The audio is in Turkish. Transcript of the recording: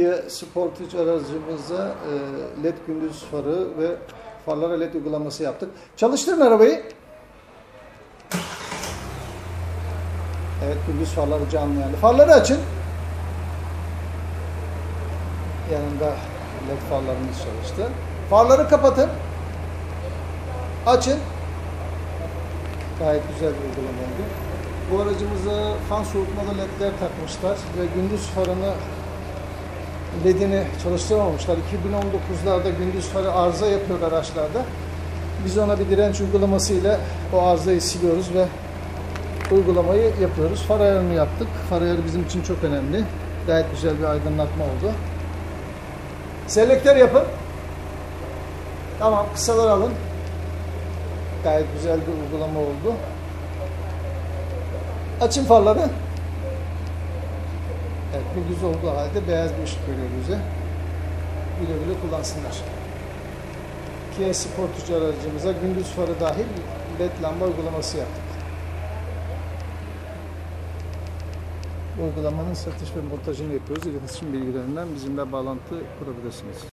Kia Sportage aracımıza e, LED gündüz farı ve farlara LED uygulaması yaptık. Çalıştırın arabayı. Evet gündüz farları canlı yani. Farları açın. Yanında LED farlarımız çalıştı. Farları kapatın. Açın. Gayet güzel bir uygulama oldu. Bu aracımıza fan soğutmalı ledler takmışlar ve gündüz farını ledini çalıştıramamışlar. 2019'larda gündüz farı arıza yapıyor araçlarda. Biz ona bir direnç uygulaması ile o arızayı siliyoruz ve uygulamayı yapıyoruz. Far ayarını yaptık. Far ayarı bizim için çok önemli. Gayet güzel bir aydınlatma oldu. Selektör yapın. Tamam kısalar alın. Gayet güzel bir uygulama oldu. Açın farları. Evet bu güzel olduğu halde beyaz bir ışık veriyor bize. Güle güle kullansınlar. Kia Sportage aracımıza gündüz farı dahil led lamba uygulaması yaptık. Uygulamanın satış ve montajını yapıyoruz. İletişim bilgilerinden bizimle bağlantı kurabilirsiniz.